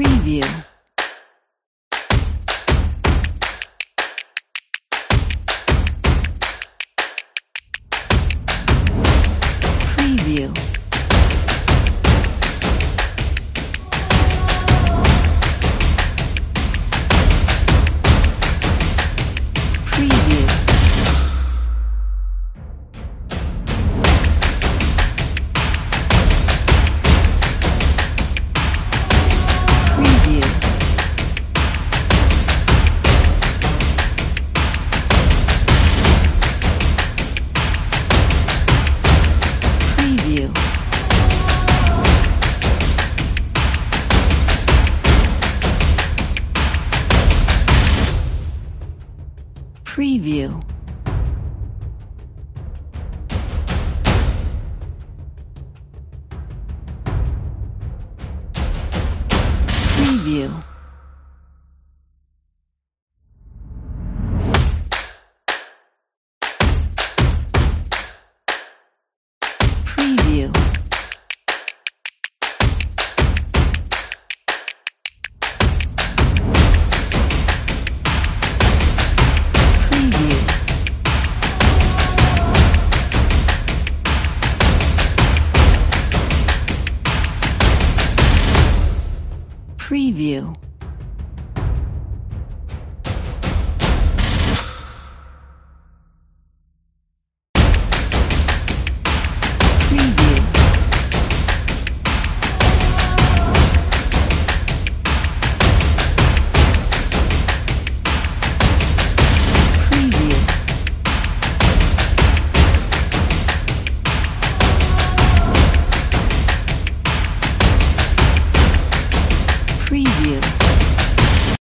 Preview. Preview. Preview. Preview. you.